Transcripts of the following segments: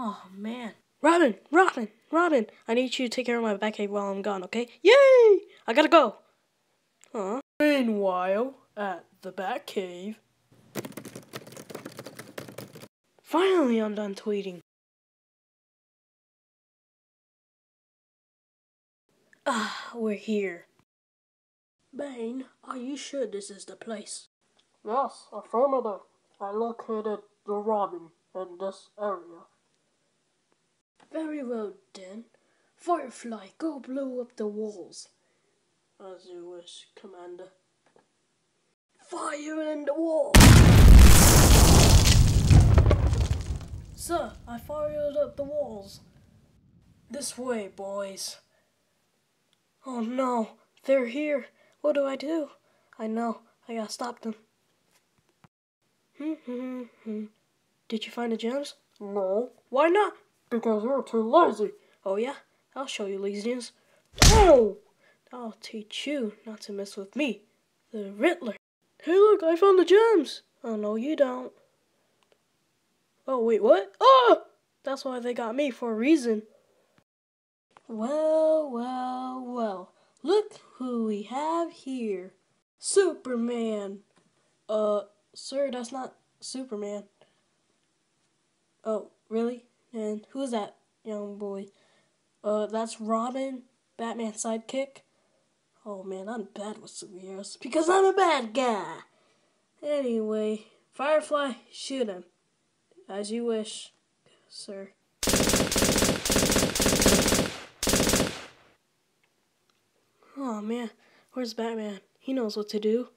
Oh, man. Robin, Robin, Robin, I need you to take care of my Batcave while I'm gone, okay? Yay! I gotta go. Huh? Meanwhile, at the Batcave. Finally, I'm done tweeting. Ah, we're here. Bane, are you sure this is the place? Yes, affirmative. I located the Robin in this area. Very well, then. Firefly, go blow up the walls. As you wish, Commander. Fire in the wall! Sir, I fired up the walls. This way, boys. Oh no, they're here. What do I do? I know, I gotta stop them. Hmm, hmm, hmm. Did you find the gems? No, Why not? Because you're too lazy. Oh yeah? I'll show you laziness. Oh! I'll teach you not to mess with me, the Riddler. Hey look, I found the gems! Oh no, you don't. Oh wait, what? Oh! That's why they got me for a reason. Well, well, well. Look who we have here. Superman. Uh, sir, that's not Superman. Oh, really? And who's that young boy? Uh, that's Robin, Batman's sidekick. Oh man, I'm bad with superheroes because I'm a bad guy. Anyway, Firefly, shoot him. As you wish, sir. Oh man, where's Batman? He knows what to do.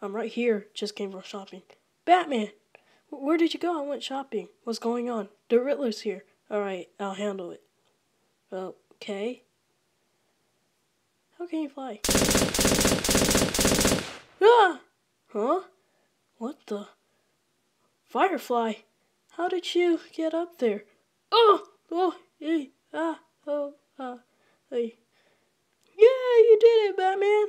I'm right here, just came from shopping. Batman! Wh- Where did you go? I went shopping. What's going on? The Riddler's here. Alright, I'll handle it. Okay. How can you fly? Ah! Huh? What the? Firefly! How did you get up there? Oh! Oh! Hey! Ah! Oh! Ah! Hey! Yeah! You did it, Batman!